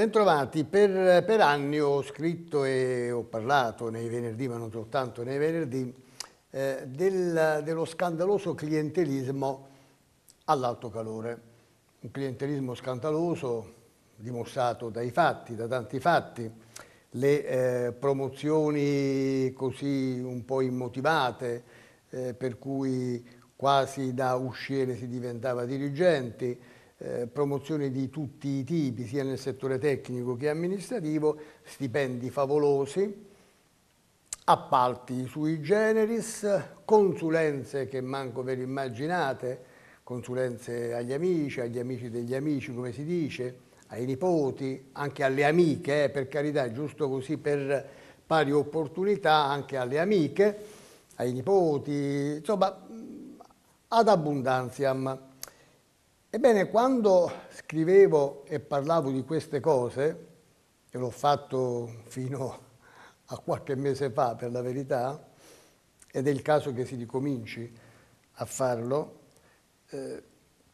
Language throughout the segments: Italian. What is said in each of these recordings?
Bentrovati, per, per, anni ho scritto e ho parlato nei venerdì, ma non soltanto nei venerdì, eh, del, dello scandaloso clientelismo all'alto calore. Un clientelismo scandaloso dimostrato dai fatti, da tanti fatti, le eh, promozioni così un po' immotivate, eh, per cui quasi da usciere si diventava dirigenti, eh, promozioni di tutti i tipi, sia nel settore tecnico che amministrativo, stipendi favolosi, appalti sui generis, consulenze che manco ve le immaginate, consulenze agli amici, agli amici degli amici, come si dice, ai nipoti, anche alle amiche, eh, per carità, giusto così per pari opportunità, anche alle amiche, ai nipoti, insomma, ad abbondanziam. Ebbene, quando scrivevo e parlavo di queste cose, e l'ho fatto fino a qualche mese fa per la verità, ed è il caso che si ricominci a farlo, eh,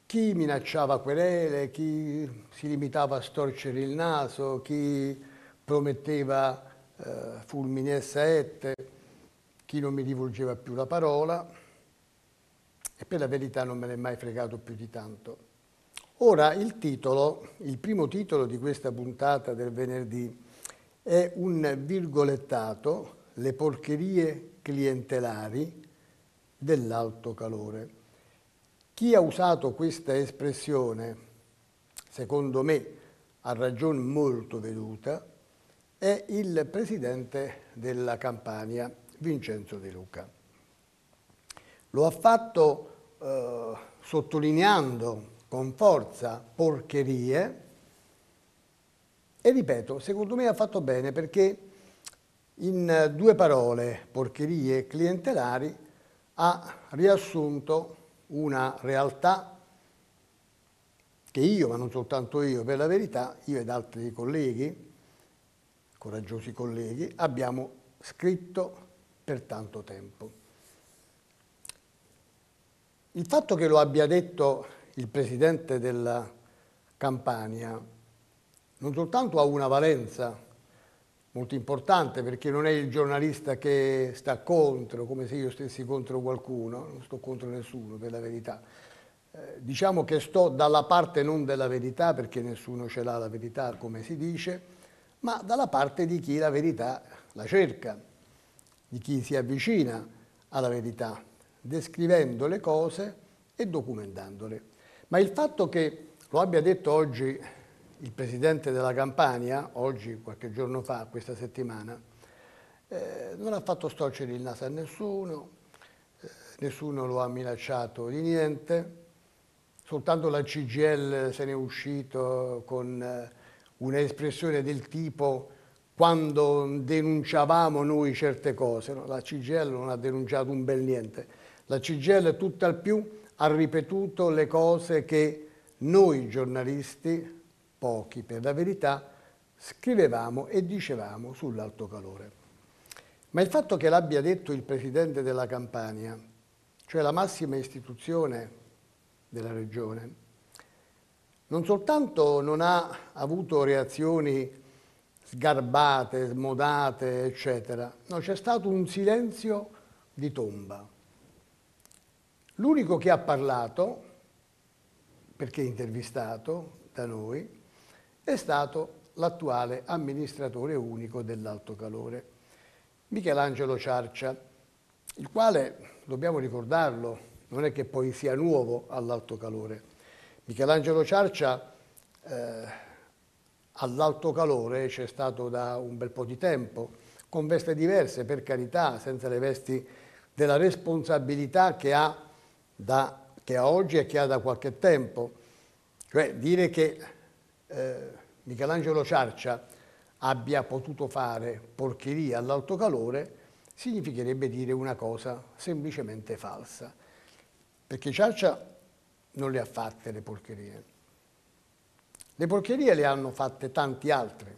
chi minacciava querele, chi si limitava a storcere il naso, chi prometteva eh, fulmini e saette, chi non mi rivolgeva più la parola, e per la verità non me ne è mai fregato più di tanto. Ora il titolo, il primo titolo di questa puntata del venerdì è un virgolettato Le porcherie clientelari dell'alto calore. Chi ha usato questa espressione, secondo me a ragione molto veduta, è il presidente della Campania, Vincenzo De Luca. Lo ha fatto eh, sottolineando con forza porcherie e ripeto, secondo me ha fatto bene perché in due parole, porcherie clientelari, ha riassunto una realtà che io, ma non soltanto io, per la verità, io ed altri colleghi, coraggiosi colleghi, abbiamo scritto per tanto tempo. Il fatto che lo abbia detto il presidente della Campania non soltanto ha una valenza molto importante perché non è il giornalista che sta contro, come se io stessi contro qualcuno, non sto contro nessuno per la verità. Eh, diciamo che sto dalla parte non della verità perché nessuno ce l'ha la verità come si dice, ma dalla parte di chi la verità la cerca, di chi si avvicina alla verità, descrivendo le cose e documentandole. Ma il fatto che lo abbia detto oggi il Presidente della Campania, oggi, qualche giorno fa, questa settimana, eh, non ha fatto storcere il naso a nessuno, eh, nessuno lo ha minacciato di niente, soltanto la CGL se ne è uscito con eh, un'espressione del tipo quando denunciavamo noi certe cose, no? la CGL non ha denunciato un bel niente, la CGL tutt'al più ha ripetuto le cose che noi giornalisti, pochi per la verità, scrivevamo e dicevamo sull'alto calore. Ma il fatto che l'abbia detto il Presidente della Campania, cioè la massima istituzione della Regione, non soltanto non ha avuto reazioni sgarbate, smodate, eccetera, no, c'è stato un silenzio di tomba. L'unico che ha parlato, perché intervistato da noi, è stato l'attuale amministratore unico dell'alto calore, Michelangelo Ciarcia, il quale, dobbiamo ricordarlo, non è che poi sia nuovo all'alto calore. Michelangelo Ciarcia eh, all'alto calore c'è stato da un bel po' di tempo, con veste diverse, per carità, senza le vesti della responsabilità che ha da, che ha oggi e che ha da qualche tempo. Cioè dire che eh, Michelangelo Ciarcia abbia potuto fare porcheria all'alto calore significherebbe dire una cosa semplicemente falsa. Perché Ciarcia non le ha fatte le porcherie. Le porcherie le hanno fatte tanti altri.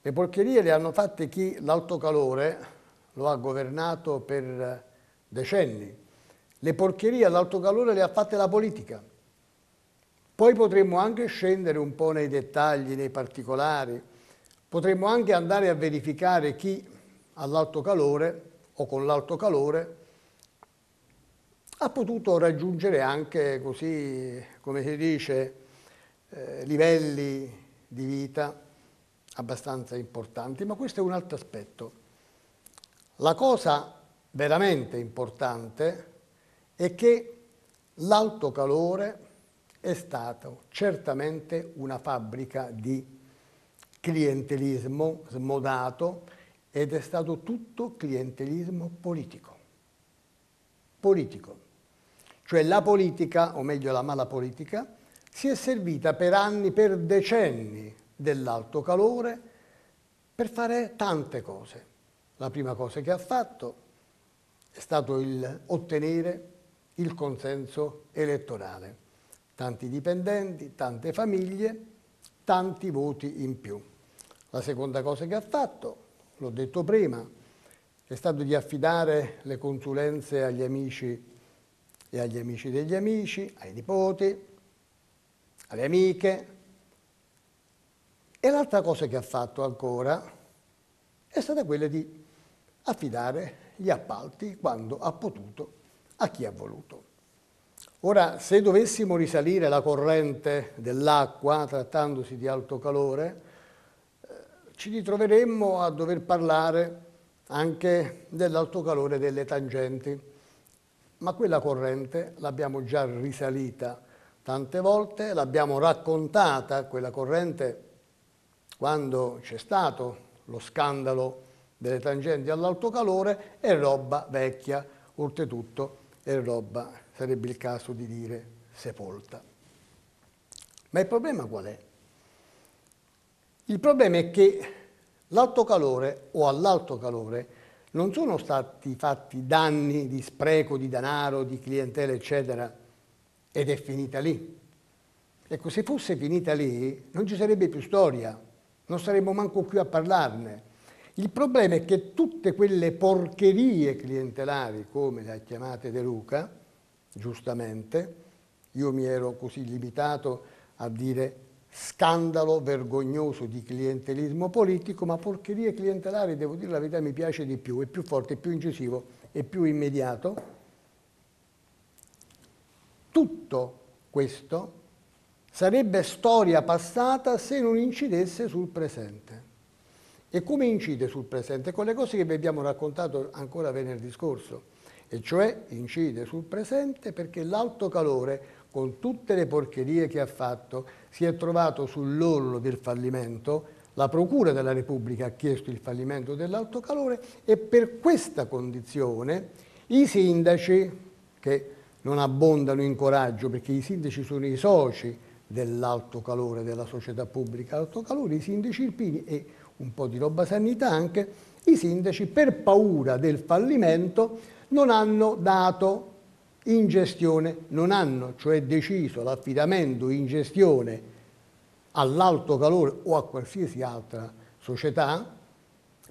Le porcherie le hanno fatte chi l'alto calore lo ha governato per decenni le porcherie all'alto calore le ha fatte la politica. Poi potremmo anche scendere un po' nei dettagli, nei particolari, potremmo anche andare a verificare chi all'alto calore o con l'alto calore ha potuto raggiungere anche così, come si dice, eh, livelli di vita abbastanza importanti, ma questo è un altro aspetto. La cosa veramente importante è che l'alto calore è stato certamente una fabbrica di clientelismo smodato ed è stato tutto clientelismo politico. Politico. Cioè la politica, o meglio la mala politica, si è servita per anni, per decenni dell'alto calore per fare tante cose. La prima cosa che ha fatto è stato il ottenere il consenso elettorale. Tanti dipendenti, tante famiglie, tanti voti in più. La seconda cosa che ha fatto, l'ho detto prima, è stato di affidare le consulenze agli amici e agli amici degli amici, ai nipoti, alle amiche. E l'altra cosa che ha fatto ancora è stata quella di affidare gli appalti quando ha potuto a chi ha voluto. Ora, se dovessimo risalire la corrente dell'acqua, trattandosi di alto calore, eh, ci ritroveremmo a dover parlare anche dell'alto calore delle tangenti, ma quella corrente l'abbiamo già risalita tante volte, l'abbiamo raccontata, quella corrente, quando c'è stato lo scandalo delle tangenti all'alto calore, è roba vecchia, oltretutto è roba, sarebbe il caso di dire, sepolta. Ma il problema qual è? Il problema è che l'alto calore o all'alto calore non sono stati fatti danni di spreco di denaro, di clientela, eccetera, ed è finita lì. Ecco, se fosse finita lì non ci sarebbe più storia, non saremmo manco più a parlarne. Il problema è che tutte quelle porcherie clientelari, come le ha chiamate De Luca, giustamente, io mi ero così limitato a dire scandalo vergognoso di clientelismo politico, ma porcherie clientelari, devo dire la verità, mi piace di più, è più forte, è più incisivo, è più immediato, tutto questo sarebbe storia passata se non incidesse sul presente. E come incide sul presente? Con le cose che vi abbiamo raccontato ancora venerdì scorso, e cioè incide sul presente perché l'alto calore, con tutte le porcherie che ha fatto, si è trovato sull'orlo del fallimento, la Procura della Repubblica ha chiesto il fallimento dell'alto calore e per questa condizione i sindaci, che non abbondano in coraggio perché i sindaci sono i soci dell'alto calore, della società pubblica alto calore, i sindaci irpini e un po' di roba sanità anche, i sindaci per paura del fallimento non hanno dato in gestione, non hanno cioè deciso l'affidamento in gestione all'alto calore o a qualsiasi altra società,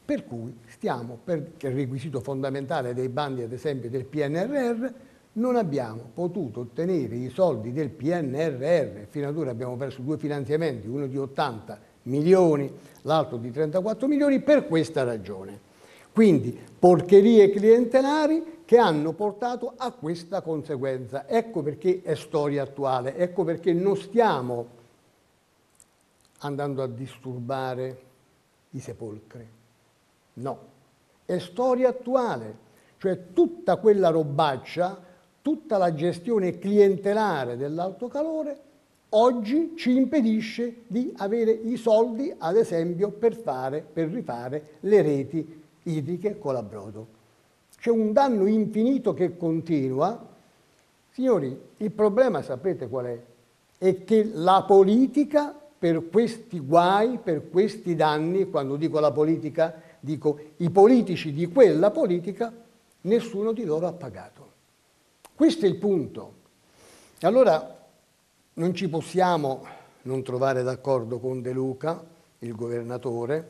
per cui stiamo per il requisito fondamentale dei bandi ad esempio del PNRR non abbiamo potuto ottenere i soldi del PNRR, fino ad ora abbiamo perso due finanziamenti, uno di 80 milioni, l'altro di 34 milioni, per questa ragione. Quindi porcherie clientelari che hanno portato a questa conseguenza. Ecco perché è storia attuale, ecco perché non stiamo andando a disturbare i sepolcri. No, è storia attuale, cioè tutta quella robaccia tutta la gestione clientelare dell'alto calore oggi ci impedisce di avere i soldi, ad esempio, per, fare, per rifare le reti idriche con la. C'è un danno infinito che continua. Signori, il problema sapete qual è? È che la politica per questi guai, per questi danni, quando dico la politica, dico i politici di quella politica, nessuno di loro ha pagato. Questo è il punto. Allora non ci possiamo non trovare d'accordo con De Luca, il governatore,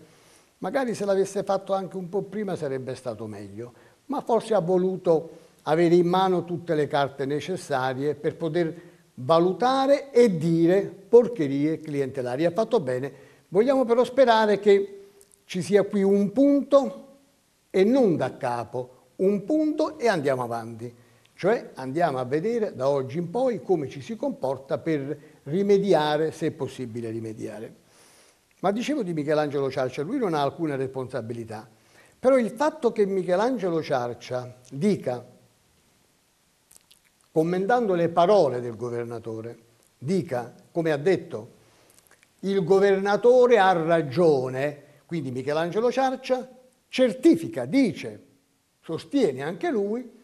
magari se l'avesse fatto anche un po' prima sarebbe stato meglio, ma forse ha voluto avere in mano tutte le carte necessarie per poter valutare e dire porcherie clientelari. Ha fatto bene. Vogliamo però sperare che ci sia qui un punto e non da capo, un punto e andiamo avanti. Cioè andiamo a vedere da oggi in poi come ci si comporta per rimediare, se è possibile rimediare. Ma dicevo di Michelangelo Ciarcia, lui non ha alcuna responsabilità, però il fatto che Michelangelo Ciarcia dica, commentando le parole del governatore, dica, come ha detto, il governatore ha ragione, quindi Michelangelo Ciarcia certifica, dice, sostiene anche lui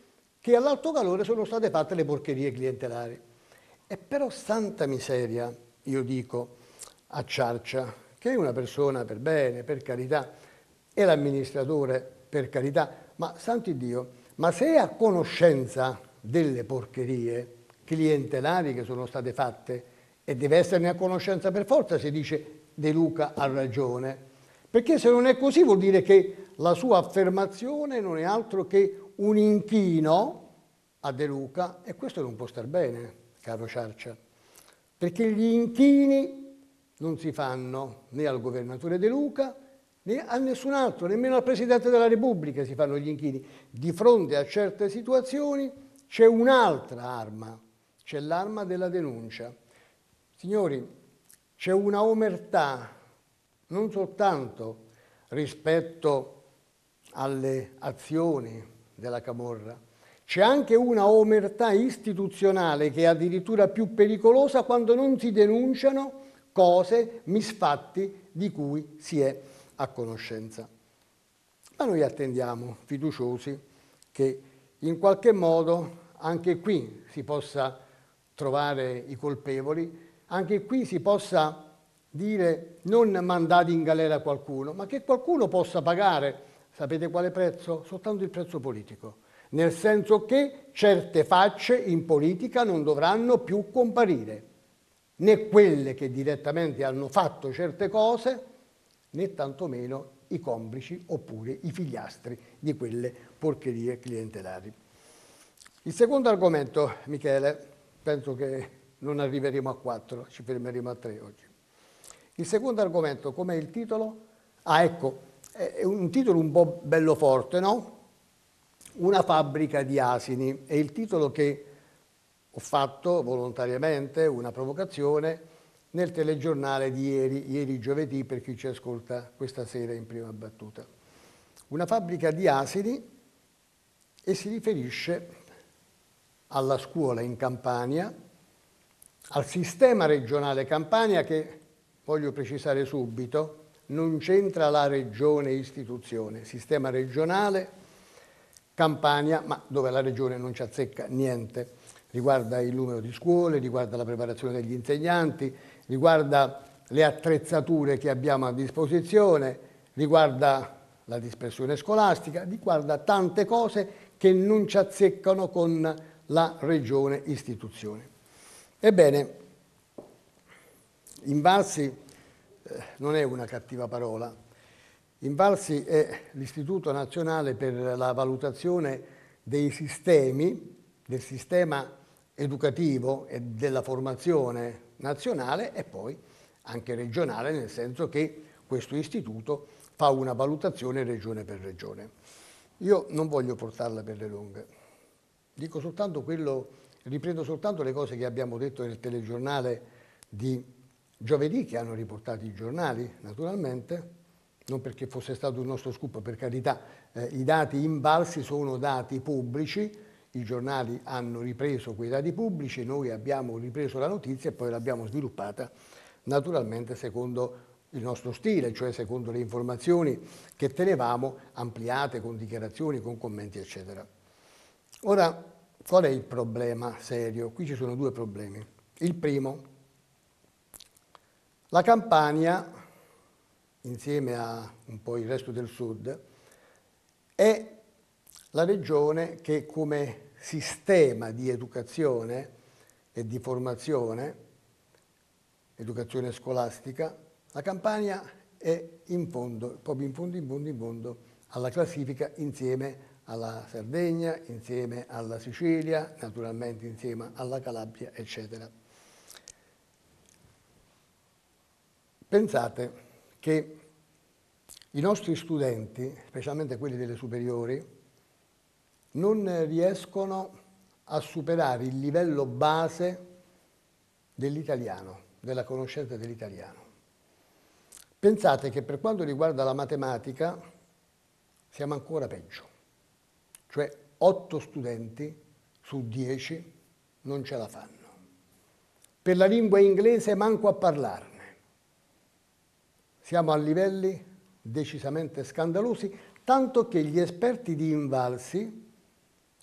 che all'alto calore sono state fatte le porcherie clientelari. E però santa miseria, io dico a Ciarcia, che è una persona per bene, per carità, è l'amministratore per carità, ma santi Dio, ma se è a conoscenza delle porcherie clientelari che sono state fatte e deve esserne a conoscenza per forza, si dice De Luca ha ragione, perché se non è così vuol dire che la sua affermazione non è altro che un inchino a De Luca e questo non può star bene, caro Ciarcia, perché gli inchini non si fanno né al governatore De Luca né a nessun altro, nemmeno al Presidente della Repubblica si fanno gli inchini. Di fronte a certe situazioni c'è un'altra arma, c'è l'arma della denuncia. Signori, c'è una omertà non soltanto rispetto alle azioni della Camorra, c'è anche una omertà istituzionale che è addirittura più pericolosa quando non si denunciano cose, misfatti di cui si è a conoscenza. Ma noi attendiamo, fiduciosi, che in qualche modo anche qui si possa trovare i colpevoli, anche qui si possa dire non mandati in galera qualcuno, ma che qualcuno possa pagare, sapete quale prezzo? Soltanto il prezzo politico, nel senso che certe facce in politica non dovranno più comparire né quelle che direttamente hanno fatto certe cose, né tantomeno i complici oppure i figliastri di quelle porcherie clientelari. Il secondo argomento, Michele, penso che non arriveremo a quattro, ci fermeremo a tre oggi. Il secondo argomento, com'è il titolo? Ah, ecco, è un titolo un po' bello forte, no? Una fabbrica di asini, è il titolo che ho fatto volontariamente una provocazione nel telegiornale di ieri, ieri giovedì per chi ci ascolta questa sera in prima battuta. Una fabbrica di asini e si riferisce alla scuola in Campania, al sistema regionale Campania che, voglio precisare subito, non c'entra la regione istituzione, sistema regionale Campania, ma dove la regione non ci azzecca niente riguarda il numero di scuole, riguarda la preparazione degli insegnanti, riguarda le attrezzature che abbiamo a disposizione, riguarda la dispersione scolastica, riguarda tante cose che non ci azzeccano con la regione istituzione. Ebbene, Invalsi eh, non è una cattiva parola, Invalsi è l'Istituto Nazionale per la Valutazione dei Sistemi, del sistema educativo e della formazione nazionale e poi anche regionale, nel senso che questo istituto fa una valutazione regione per regione. Io non voglio portarla per le lunghe, dico soltanto quello, riprendo soltanto le cose che abbiamo detto nel telegiornale di giovedì, che hanno riportato i giornali, naturalmente, non perché fosse stato un nostro scoop, per carità, eh, i dati invalsi sono dati pubblici, i giornali hanno ripreso quei dati pubblici, noi abbiamo ripreso la notizia e poi l'abbiamo sviluppata naturalmente secondo il nostro stile, cioè secondo le informazioni che tenevamo ampliate con dichiarazioni, con commenti, eccetera. Ora, qual è il problema serio? Qui ci sono due problemi. Il primo, la Campania, insieme a un po' il resto del sud, è la regione che come sistema di educazione e di formazione, educazione scolastica, la Campania è in fondo, proprio in fondo, in fondo, in fondo alla classifica insieme alla Sardegna, insieme alla Sicilia, naturalmente insieme alla Calabria, eccetera. Pensate che i nostri studenti, specialmente quelli delle superiori, non riescono a superare il livello base dell'italiano, della conoscenza dell'italiano. Pensate che per quanto riguarda la matematica siamo ancora peggio, cioè 8 studenti su 10 non ce la fanno. Per la lingua inglese manco a parlarne. Siamo a livelli decisamente scandalosi, tanto che gli esperti di Invalsi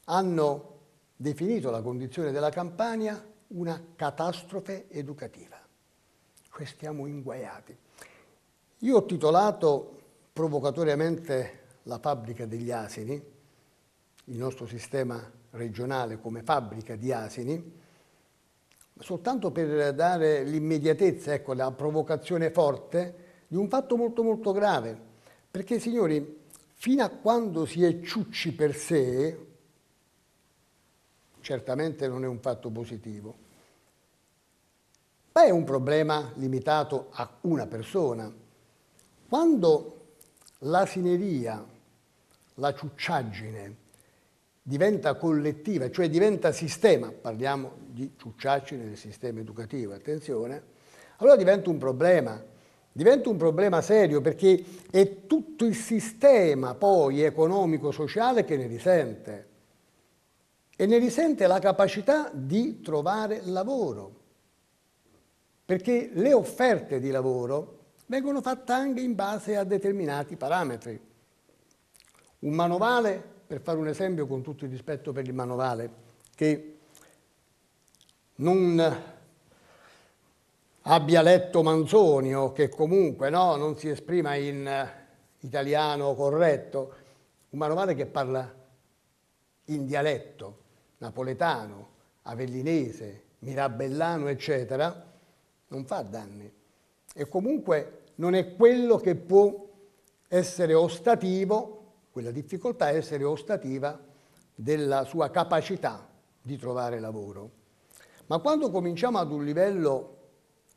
hanno definito la condizione della Campania una catastrofe educativa. Cioè stiamo inguaiati. Io ho titolato provocatoriamente la fabbrica degli asini, il nostro sistema regionale come fabbrica di asini, soltanto per dare l'immediatezza, ecco, la provocazione forte di un fatto molto molto grave. Perché signori, fino a quando si è ciucci per sé, certamente non è un fatto positivo, ma è un problema limitato a una persona. Quando l'asineria, la ciucciaggine, diventa collettiva, cioè diventa sistema, parliamo di ciucciaggine nel sistema educativo, attenzione, allora diventa un problema, diventa un problema serio perché è tutto il sistema poi economico-sociale che ne risente e ne risente la capacità di trovare lavoro, perché le offerte di lavoro vengono fatte anche in base a determinati parametri. Un manovale, per fare un esempio con tutto il rispetto per il manovale, che non abbia letto Manzoni o che comunque no, non si esprima in italiano corretto, un manovale che parla in dialetto, napoletano, avellinese, mirabellano, eccetera, non fa danni. E comunque non è quello che può essere ostativo, quella difficoltà essere ostativa della sua capacità di trovare lavoro. Ma quando cominciamo ad un livello,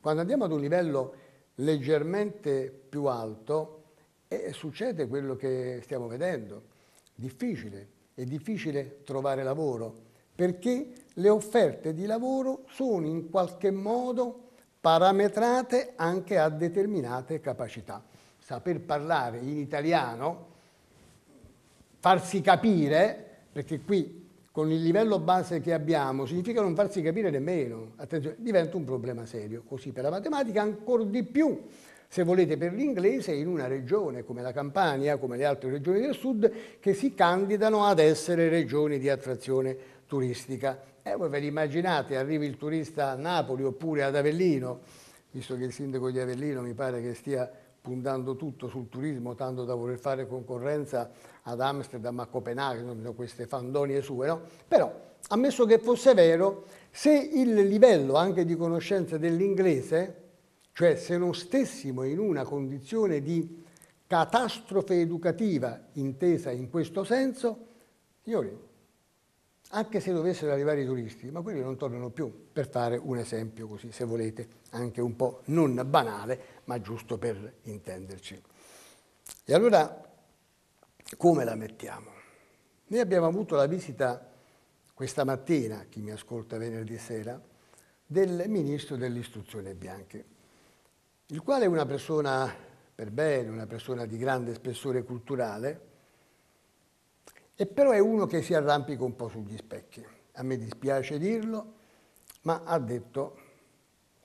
quando andiamo ad un livello leggermente più alto, eh, succede quello che stiamo vedendo. Difficile, è difficile trovare lavoro perché le offerte di lavoro sono in qualche modo parametrate anche a determinate capacità. Saper parlare in italiano, farsi capire, perché qui con il livello base che abbiamo significa non farsi capire nemmeno, attenzione, diventa un problema serio, così per la matematica ancora di più se volete per l'inglese, in una regione come la Campania, come le altre regioni del sud, che si candidano ad essere regioni di attrazione turistica. E voi ve l'immaginate, arrivi il turista a Napoli oppure ad Avellino, visto che il sindaco di Avellino mi pare che stia puntando tutto sul turismo, tanto da voler fare concorrenza ad Amsterdam, a Copenaghen, queste fandonie sue, no? Però, ammesso che fosse vero, se il livello anche di conoscenza dell'inglese cioè se non stessimo in una condizione di catastrofe educativa intesa in questo senso, signori, anche se dovessero arrivare i turisti, ma quelli non tornano più, per fare un esempio così, se volete, anche un po' non banale, ma giusto per intenderci. E allora, come la mettiamo? Noi abbiamo avuto la visita questa mattina, chi mi ascolta venerdì sera, del Ministro dell'Istruzione Bianchi il quale è una persona per bene, una persona di grande spessore culturale, e però è uno che si arrampica un po' sugli specchi. A me dispiace dirlo, ma ha detto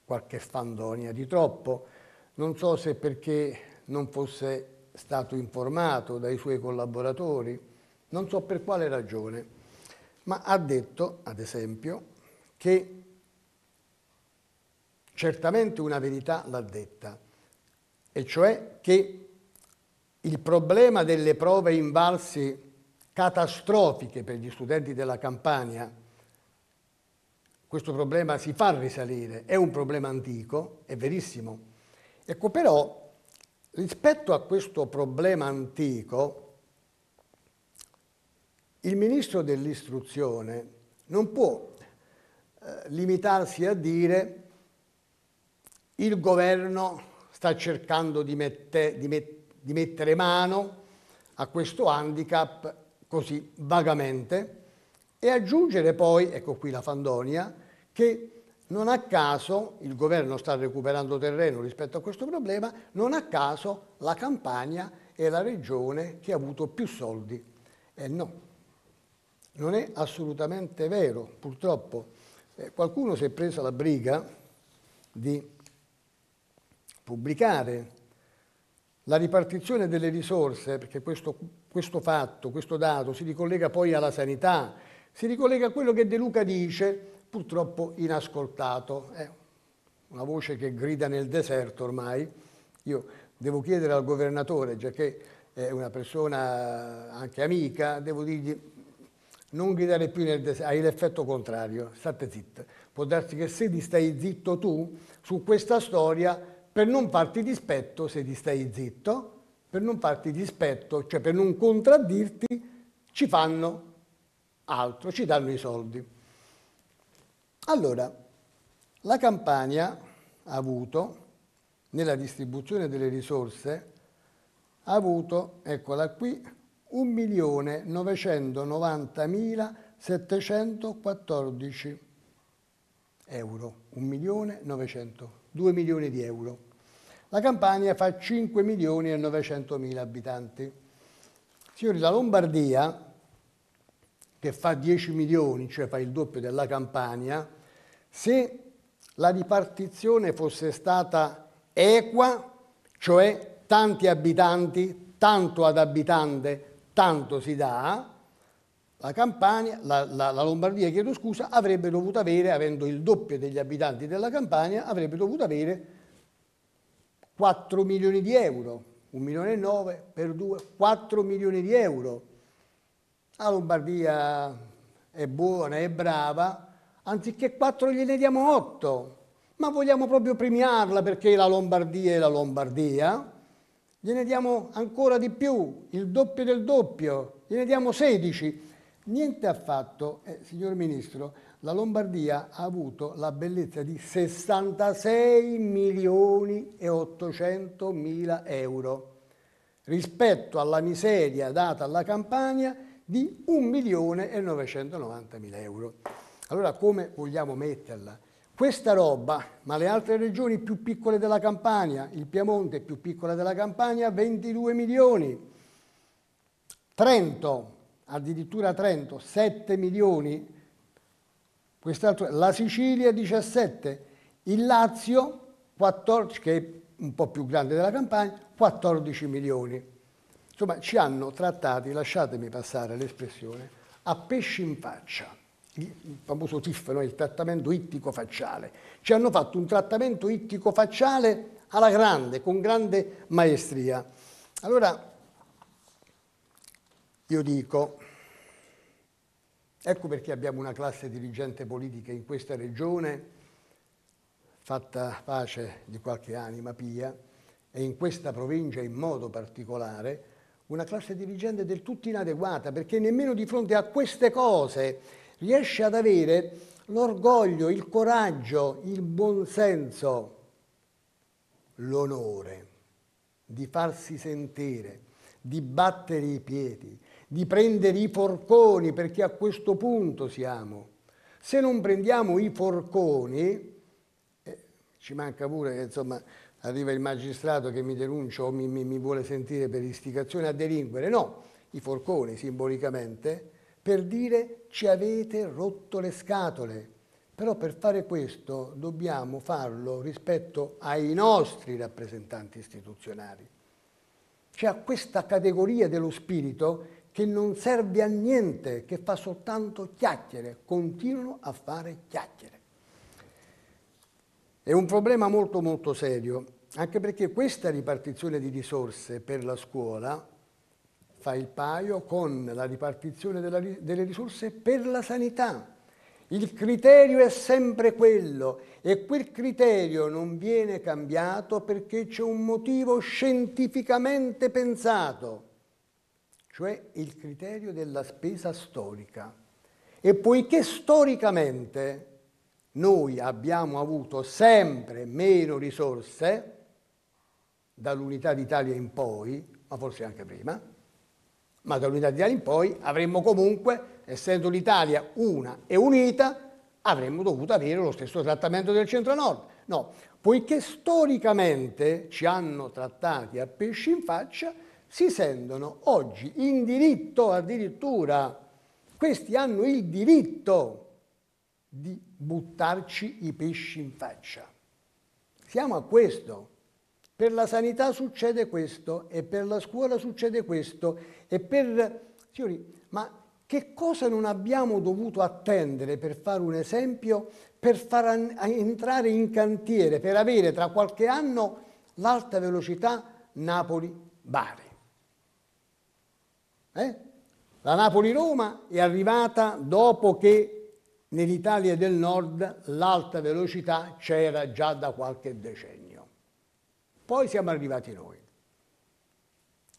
qualche fandonia di troppo. Non so se perché non fosse stato informato dai suoi collaboratori, non so per quale ragione, ma ha detto, ad esempio, che certamente una verità l'ha detta, e cioè che il problema delle prove invalsi catastrofiche per gli studenti della Campania, questo problema si fa risalire, è un problema antico, è verissimo. Ecco però, rispetto a questo problema antico, il Ministro dell'Istruzione non può eh, limitarsi a dire il governo sta cercando di, mette, di, met, di mettere mano a questo handicap così vagamente e aggiungere poi, ecco qui la Fandonia, che non a caso il governo sta recuperando terreno rispetto a questo problema, non a caso la Campania è la regione che ha avuto più soldi. E no, non è assolutamente vero, purtroppo. Eh, qualcuno si è preso la briga di pubblicare la ripartizione delle risorse, perché questo, questo fatto, questo dato si ricollega poi alla sanità, si ricollega a quello che De Luca dice, purtroppo inascoltato. È una voce che grida nel deserto ormai. Io devo chiedere al governatore, già che è una persona anche amica, devo dirgli non gridare più nel deserto, hai l'effetto contrario, state zitta. Può darsi che se ti stai zitto tu su questa storia, per non farti dispetto, se ti stai zitto, per non farti dispetto, cioè per non contraddirti, ci fanno altro, ci danno i soldi. Allora, la Campania ha avuto, nella distribuzione delle risorse, ha avuto, eccola qui, 1.990.714 euro, 1.900.000, 2 milioni di euro. La Campania fa 5 milioni e 900.000 abitanti. Signori, la Lombardia, che fa 10 milioni, cioè fa il doppio della Campania, se la ripartizione fosse stata equa, cioè tanti abitanti, tanto ad abitante, tanto si dà, la Campania, la, la, la, Lombardia, chiedo scusa, avrebbe dovuto avere, avendo il doppio degli abitanti della Campania, avrebbe dovuto avere 4 milioni di euro, 1 milione e 9 per 2, 4 milioni di euro. La Lombardia è buona, è brava, anziché 4 gliene diamo 8. Ma vogliamo proprio premiarla perché la Lombardia è la Lombardia? Gliene diamo ancora di più, il doppio del doppio, gliene diamo 16. Niente affatto, eh, signor Ministro, la Lombardia ha avuto la bellezza di 66 milioni e 800 mila euro rispetto alla miseria data alla Campania di 1 milione e 990 mila euro. Allora come vogliamo metterla? Questa roba, ma le altre regioni più piccole della Campania, il Piemonte più piccola della Campania, 22 milioni. Trento, addirittura Trento, 7 milioni. Quest'altro, la Sicilia 17, il Lazio 14, che è un po' più grande della Campania, 14 milioni. Insomma, ci hanno trattati, lasciatemi passare l'espressione, a pesci in faccia il famoso TIF, no? il trattamento ittico-facciale. Ci hanno fatto un trattamento ittico-facciale alla grande, con grande maestria. Allora, io dico, ecco perché abbiamo una classe dirigente politica in questa regione, fatta pace di qualche anima pia, e in questa provincia in modo particolare, una classe dirigente del tutto inadeguata, perché nemmeno di fronte a queste cose riesce ad avere l'orgoglio, il coraggio, il buonsenso, l'onore di farsi sentire, di battere i piedi, di prendere i forconi, perché a questo punto siamo. Se non prendiamo i forconi, eh, ci manca pure che insomma arriva il magistrato che mi denuncia o mi, mi, mi vuole sentire per istigazione a delinquere, no, i forconi simbolicamente per dire ci avete rotto le scatole. Però per fare questo dobbiamo farlo rispetto ai nostri rappresentanti istituzionali. C'è a questa categoria dello spirito che non serve a niente, che fa soltanto chiacchiere, continuano a fare chiacchiere. È un problema molto molto serio, anche perché questa ripartizione di risorse per la scuola fa il paio con la ripartizione della, delle risorse per la sanità. Il criterio è sempre quello e quel criterio non viene cambiato perché c'è un motivo scientificamente pensato, cioè il criterio della spesa storica. E poiché storicamente noi abbiamo avuto sempre meno risorse, dall'unità d'Italia in poi, ma forse anche prima, ma dall'unità d'Italia in poi avremmo comunque, essendo l'Italia una e unita, avremmo dovuto avere lo stesso trattamento del centro-nord. No, poiché storicamente ci hanno trattati a pesci in faccia, si sentono oggi in diritto addirittura, questi hanno il diritto di buttarci i pesci in faccia. Siamo a questo. Per la sanità succede questo e per la scuola succede questo e per... Signori, ma che cosa non abbiamo dovuto attendere per fare un esempio, per far entrare in cantiere, per avere tra qualche anno l'alta velocità Napoli-Bari? Eh? La Napoli-Roma è arrivata dopo che nell'Italia del Nord l'alta velocità c'era già da qualche decennio. Poi siamo arrivati noi.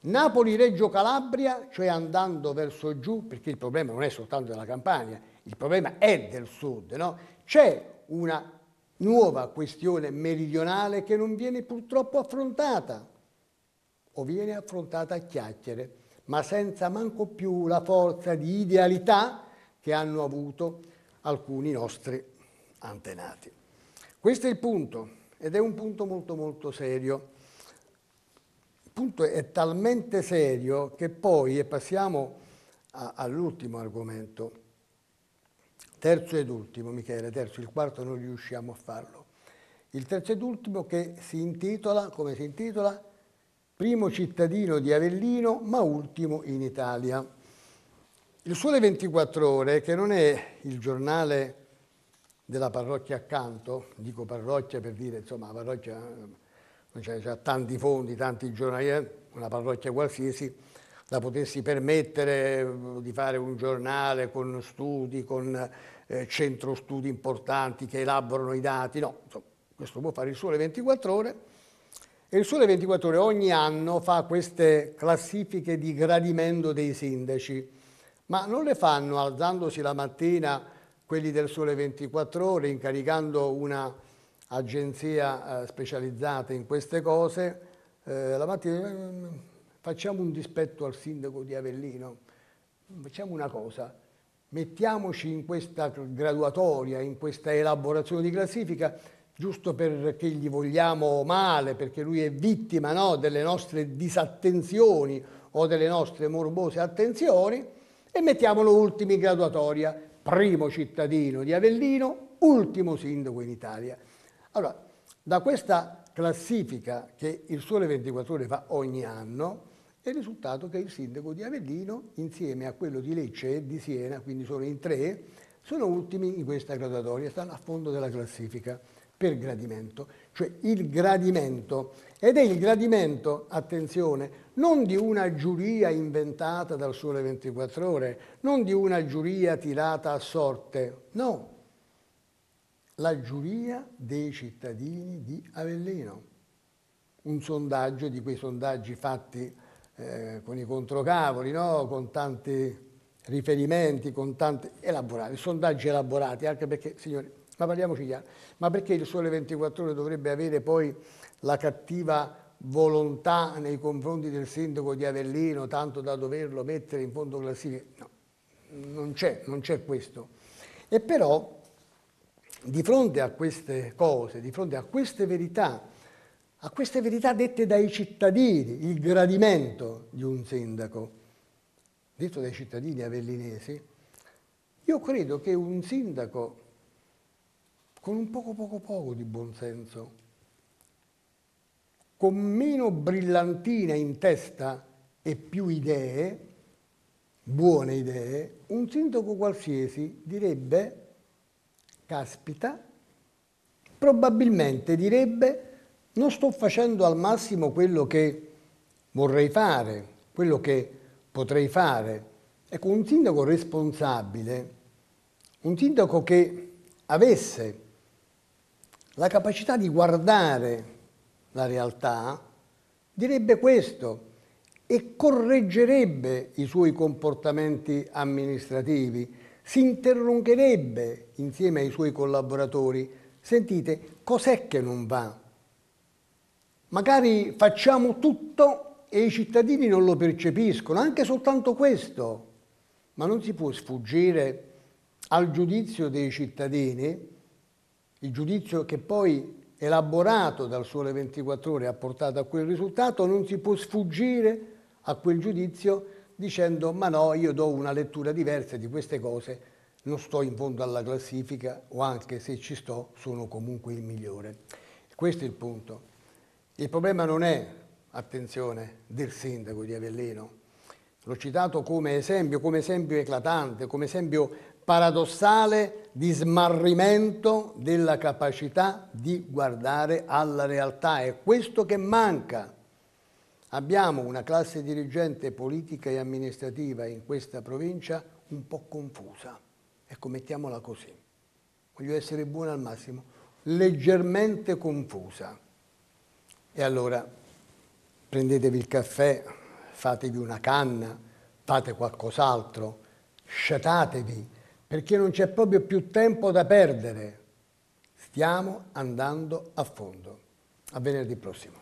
Napoli-Reggio Calabria, cioè andando verso giù, perché il problema non è soltanto della Campania, il problema è del sud, no? c'è una nuova questione meridionale che non viene purtroppo affrontata o viene affrontata a chiacchiere, ma senza manco più la forza di idealità che hanno avuto alcuni nostri antenati. Questo è il punto ed è un punto molto molto serio punto è talmente serio che poi, e passiamo all'ultimo argomento, terzo ed ultimo, Michele, terzo, il quarto non riusciamo a farlo. Il terzo ed ultimo che si intitola, come si intitola? Primo cittadino di Avellino, ma ultimo in Italia. Il Sole 24 Ore, che non è il giornale della parrocchia accanto, dico parrocchia per dire, insomma, la parrocchia c'è, c'è tanti fondi, tanti giornali, una parrocchia qualsiasi, la potessi permettere eh, di fare un giornale con studi, con eh, centro studi importanti che elaborano i dati, no, insomma, questo può fare il Sole 24 Ore. E il Sole 24 Ore ogni anno fa queste classifiche di gradimento dei sindaci, ma non le fanno alzandosi la mattina quelli del Sole 24 Ore, incaricando una agenzia eh, specializzata in queste cose, eh, la mattina eh, facciamo un dispetto al sindaco di Avellino, facciamo una cosa, mettiamoci in questa graduatoria, in questa elaborazione di classifica, giusto perché gli vogliamo male, perché lui è vittima no, delle nostre disattenzioni o delle nostre morbose attenzioni, e mettiamolo ultimi in graduatoria, primo cittadino di Avellino, ultimo sindaco in Italia. Allora, da questa classifica che il Sole 24 Ore fa ogni anno, è risultato che il sindaco di Avellino, insieme a quello di Lecce e di Siena, quindi sono in tre, sono ultimi in questa graduatoria, stanno a fondo della classifica per gradimento, cioè il gradimento. Ed è il gradimento, attenzione, non di una giuria inventata dal Sole 24 Ore, non di una giuria tirata a sorte, no, la giuria dei cittadini di Avellino. Un sondaggio di quei sondaggi fatti eh, con i controcavoli, no? con tanti riferimenti, con tanti elaborati, sondaggi elaborati, anche perché, signori, ma parliamoci chiaro, ma perché il Sole 24 Ore dovrebbe avere poi la cattiva volontà nei confronti del sindaco di Avellino, tanto da doverlo mettere in fondo classifica? No, non c'è, non c'è questo. E però di fronte a queste cose, di fronte a queste verità, a queste verità dette dai cittadini, il gradimento di un sindaco, detto dai cittadini avellinesi, io credo che un sindaco con un poco poco poco di buonsenso, con meno brillantina in testa e più idee, buone idee, un sindaco qualsiasi direbbe caspita, probabilmente direbbe non sto facendo al massimo quello che vorrei fare, quello che potrei fare. Ecco, un sindaco responsabile, un sindaco che avesse la capacità di guardare la realtà, direbbe questo e correggerebbe i suoi comportamenti amministrativi, si interrogherebbe insieme ai suoi collaboratori, sentite, cos'è che non va? magari facciamo tutto e i cittadini non lo percepiscono, anche soltanto questo, ma non si può sfuggire al giudizio dei cittadini, il giudizio che poi elaborato dal Sole 24 Ore ha portato a quel risultato, non si può sfuggire a quel giudizio dicendo ma no, io do una lettura diversa di queste cose, non sto in fondo alla classifica o anche se ci sto sono comunque il migliore. Questo è il punto. Il problema non è, attenzione, del sindaco di Avellino. L'ho citato come esempio, come esempio eclatante, come esempio paradossale di smarrimento della capacità di guardare alla realtà. È questo che manca. Abbiamo una classe dirigente politica e amministrativa in questa provincia un po' confusa. Ecco, mettiamola così. Voglio essere buono al massimo. Leggermente confusa. E allora prendetevi il caffè, fatevi una canna, fate qualcos'altro, sciatatevi, perché non c'è proprio più tempo da perdere. Stiamo andando a fondo. A venerdì prossimo.